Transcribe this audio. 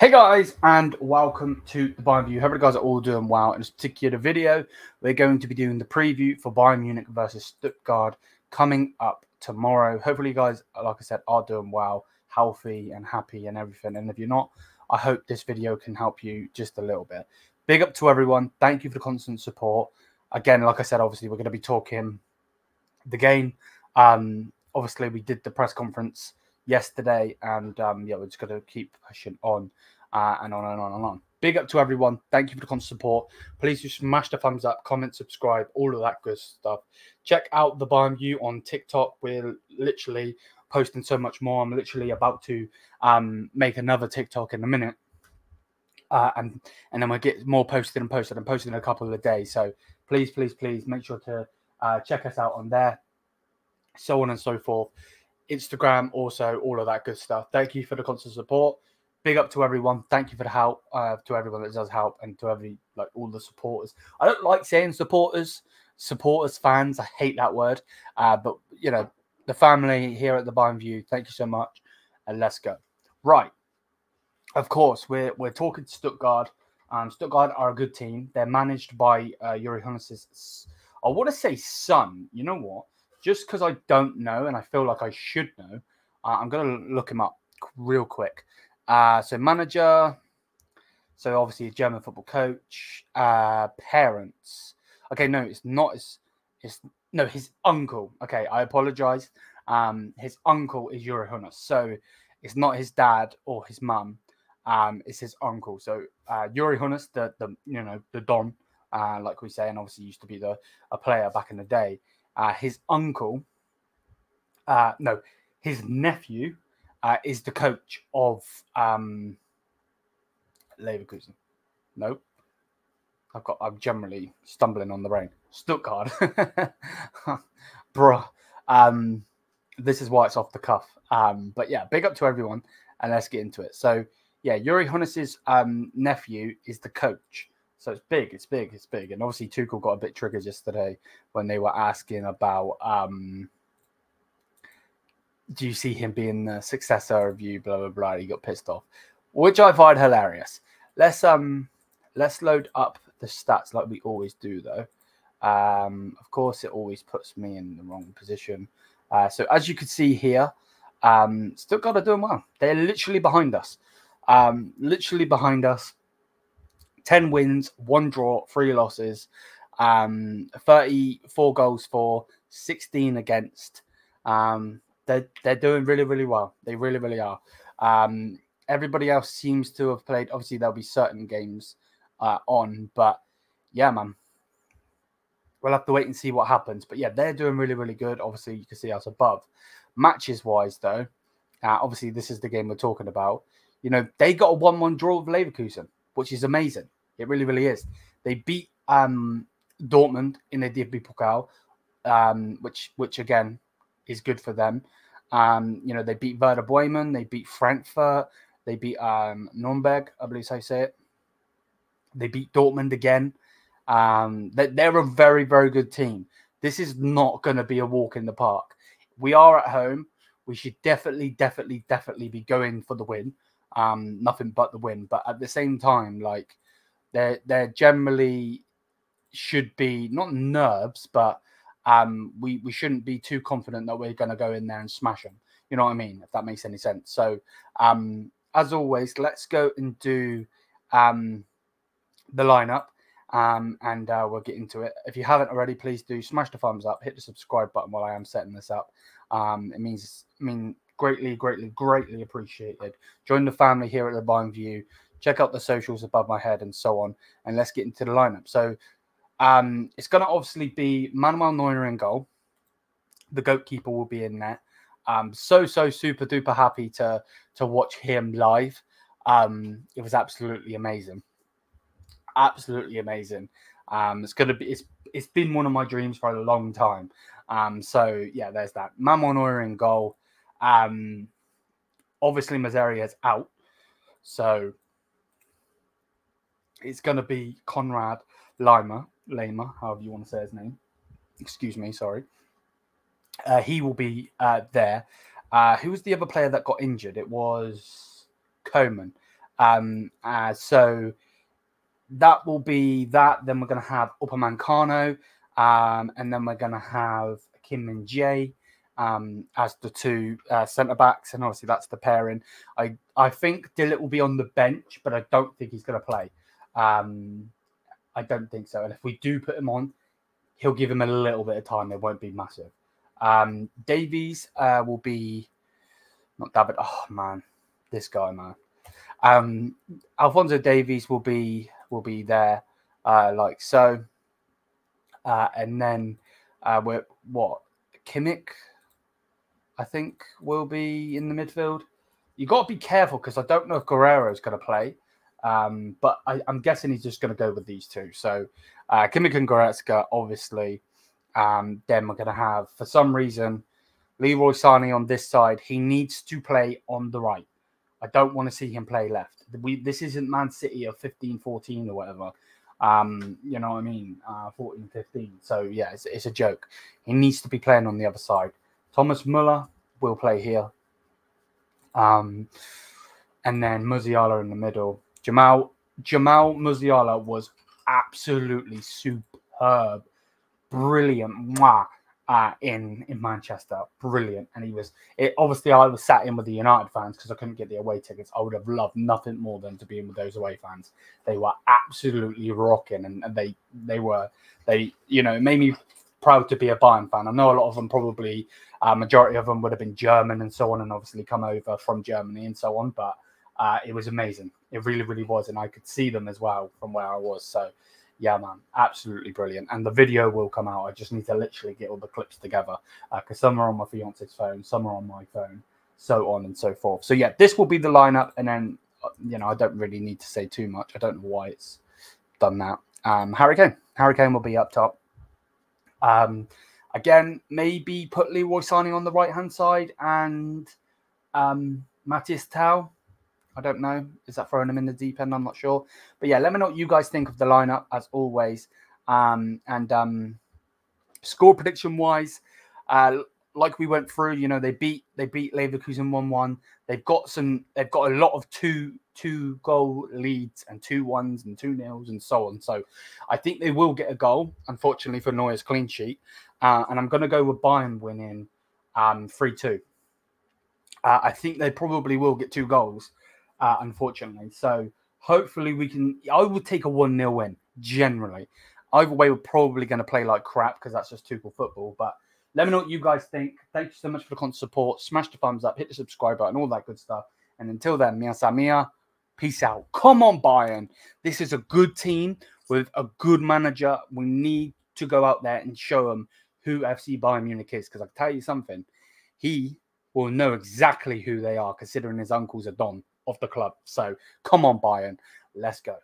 Hey guys, and welcome to the Bayern View. Hope you guys are all doing well. In this particular video, we're going to be doing the preview for Bayern Munich versus Stuttgart coming up tomorrow. Hopefully, you guys, like I said, are doing well, healthy, and happy, and everything. And if you're not, I hope this video can help you just a little bit. Big up to everyone. Thank you for the constant support. Again, like I said, obviously, we're going to be talking the game. Um, obviously, we did the press conference yesterday, and um, yeah, we're just going to keep pushing on uh, and on and on and on. Big up to everyone. Thank you for the constant support. Please just smash the thumbs up, comment, subscribe, all of that good stuff. Check out the Bayern View on TikTok. We're literally posting so much more. I'm literally about to um, make another TikTok in a minute. Uh, and and then we'll get more posted and posted and posted in a couple of days. So please, please, please make sure to uh, check us out on there, so on and so forth. Instagram, also all of that good stuff. Thank you for the constant support. Big up to everyone. Thank you for the help. Uh, to everyone that does help, and to every like all the supporters. I don't like saying supporters, supporters, fans. I hate that word. Uh, but you know, the family here at the Bayern View. Thank you so much, and let's go. Right. Of course, we're we're talking to Stuttgart. Um, Stuttgart are a good team. They're managed by uh, Uri Hoeneß's. I want to say son. You know what? Just because I don't know and I feel like I should know, uh, I'm going to look him up real quick. Uh, so, manager, so obviously a German football coach, uh, parents. Okay, no, it's not his, his no, his uncle. Okay, I apologize. Um, his uncle is Hoeneß. So, it's not his dad or his mum. Um, it's his uncle. So, uh, Uri Hoeneß, the, the, you know, the Don, uh, like we say, and obviously used to be the a player back in the day. Uh, his uncle, uh, no, his nephew uh, is the coach of um, Leverkusen. Nope. I've got. I'm generally stumbling on the brain. Stuttgart, bruh. Um, this is why it's off the cuff. Um, but yeah, big up to everyone, and let's get into it. So yeah, Yuri Hoeneß's um, nephew is the coach so it's big, it's big, it's big. And obviously Tuchel got a bit triggered yesterday when they were asking about um do you see him being the successor of you, blah blah blah. He got pissed off. Which I find hilarious. Let's um let's load up the stats like we always do though. Um, of course it always puts me in the wrong position. Uh, so as you can see here, um, Stuttgart are doing well. They're literally behind us. Um, literally behind us. 10 wins, one draw, three losses, um, 34 goals for, 16 against. Um, they're, they're doing really, really well. They really, really are. Um, everybody else seems to have played. Obviously, there'll be certain games uh, on, but yeah, man. We'll have to wait and see what happens. But yeah, they're doing really, really good. Obviously, you can see us above. Matches wise, though, uh, obviously, this is the game we're talking about. You know, they got a 1 1 draw with Leverkusen, which is amazing. It really, really is. They beat um, Dortmund in the DFB Pokal, um, which, which again is good for them. Um, you know, they beat Werder Bremen, they beat Frankfurt, they beat um, Nuremberg, I believe I say it. They beat Dortmund again. Um, they, they're a very, very good team. This is not going to be a walk in the park. We are at home. We should definitely, definitely, definitely be going for the win. Um, nothing but the win. But at the same time, like they're they're generally should be not nerves, but um, we we shouldn't be too confident that we're going to go in there and smash them. You know what I mean? If that makes any sense. So um, as always, let's go and do um, the lineup. Um, and uh, we'll get into it. If you haven't already, please do smash the thumbs up, hit the subscribe button while I am setting this up. Um, it means, I mean, greatly, greatly, greatly appreciated. Join the family here at the Bayern View check out the socials above my head and so on. And let's get into the lineup. So um, it's going to obviously be Manuel Neuer in goal. The goalkeeper will be in there. Um, so so super duper happy to to watch him live. Um, it was absolutely amazing, absolutely amazing. Um, it's gonna be it's it's been one of my dreams for a long time. Um, so yeah, there's that. Manuel Neuer in goal. Um, obviously is out, so it's going to be Konrad Lima, Lima, however you want to say his name. Excuse me, sorry. Uh, he will be uh, there. Uh, who was the other player that got injured? It was Coman. Um, uh, so that will be that. Then we're going to have Upamecano, um, and then we're going to have Kim Min-jae um, as the two uh, centre backs, and obviously that's the pairing. I I think de Ligt will be on the bench, but I don't think he's going to play. Um, I don't think so. And if we do put him on, he'll give him a little bit of time. It won't be massive. Um, Davies uh, will be not David. Oh man, this guy, man. Um, Alphonso Davies will be will be there, uh, like so, uh, and then uh, we're what Kimmich, I think, will be in the midfield. You got to be careful because I don't know if Guerreiro is going to play, um, but I, am guessing he's just going to go with these two. So uh, Kimmich and Goretzka, obviously. Um, then we're going to have, for some reason, Leroy Sané on this side. He needs to play on the right. I don't want to see him play left. We this isn't Man City of 15, 14 or whatever. Um, you know what I mean? Uh, 14, 15. So yeah, it's, it's a joke. He needs to be playing on the other side. Thomas Muller will play here. Um, and then Musiala in the middle. Jamal Jamal Musiala was absolutely superb, brilliant. Mwah uh, in in Manchester. Brilliant, and he was. It, obviously, I was sat in with the United fans because I couldn't get the away tickets. I would have loved nothing more than to be in with those away fans. They were absolutely rocking, and, and they they were they you know it made me proud to be a Bayern fan. I know a lot of them probably, uh, majority of them would have been German and so on, and obviously come over from Germany and so on. But uh, it was amazing. It really, really was, and I could see them as well from where I was. So yeah, man, absolutely brilliant. And the video will come out. I just need to literally get all the clips together because uh, some are on my fiance's phone, some are on my phone, so on and so forth. So yeah, this will be the lineup, and then uh, you know I don't really need to say too much. I don't know why it's done that. Um, Harry Kane, Harry Kane will be up top. Um, again, maybe put Leroy Sané on the right hand side and um, Mathys Tel I don't know. Is that throwing them in the deep end? I'm not sure. But yeah, let me know what you guys think of the lineup as always. Um, and um, score prediction wise, uh, like we went through, you know, they beat they beat Leverkusen one one. They've got some. They've got a lot of two two goal leads and two ones and two nils and so on. So I think they will get a goal. Unfortunately for Neuer's clean sheet, uh, and I'm going to go with Bayern winning um, three two. Uh, I think they probably will get two goals uh, unfortunately. So hopefully we can. I would take a 1 0 win generally. Either way, we're probably going to play like crap because that's just Tuchel football. But let me know what you guys think. Thank you so much for the constant support. Smash the thumbs up, hit the subscribe button, all that good stuff. And until then, Mia san Mia, peace out. Come on, Bayern. This is a good team with a good manager. We need to go out there and show them who FC Bayern Munich is. Because I can tell you something, he will know exactly who they are, considering his uncle's a Don of the club. So come on, Bayern, let's go.